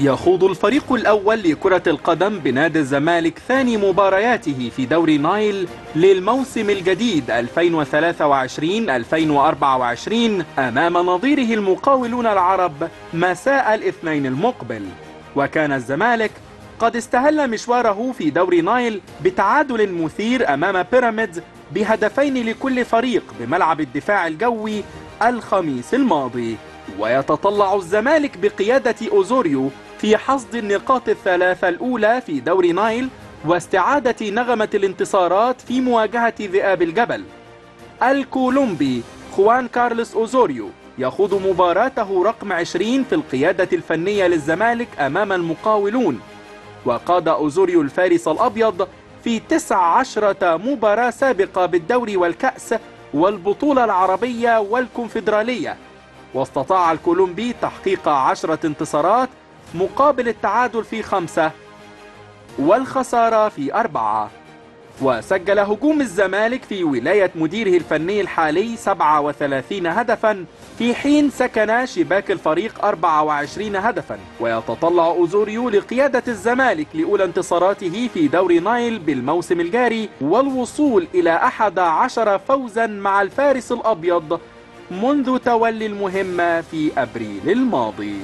يخوض الفريق الأول لكرة القدم بنادي الزمالك ثاني مبارياته في دوري نايل للموسم الجديد 2023-2024 أمام نظيره المقاولون العرب مساء الاثنين المقبل. وكان الزمالك قد استهل مشواره في دوري نايل بتعادل مثير أمام بيراميدز بهدفين لكل فريق بملعب الدفاع الجوي الخميس الماضي. ويتطلع الزمالك بقيادة أوزوريو في حصد النقاط الثلاثة الأولى في دوري نايل واستعادة نغمة الانتصارات في مواجهة ذئاب الجبل. الكولومبي خوان كارلوس أوزوريو يخوض مباراته رقم 20 في القيادة الفنية للزمالك أمام المقاولون. وقاد أوزوريو الفارس الأبيض في 19 مباراة سابقة بالدوري والكأس والبطولة العربية والكونفدرالية. واستطاع الكولومبي تحقيق عشرة انتصارات مقابل التعادل في خمسة والخسارة في أربعة. وسجل هجوم الزمالك في ولاية مديره الفني الحالي 37 هدفا في حين سكن شباك الفريق 24 هدفا. ويتطلع أوزوريو لقيادة الزمالك لأولى انتصاراته في دوري نايل بالموسم الجاري والوصول إلى 11 فوزا مع الفارس الأبيض منذ تولي المهمة في أبريل الماضي.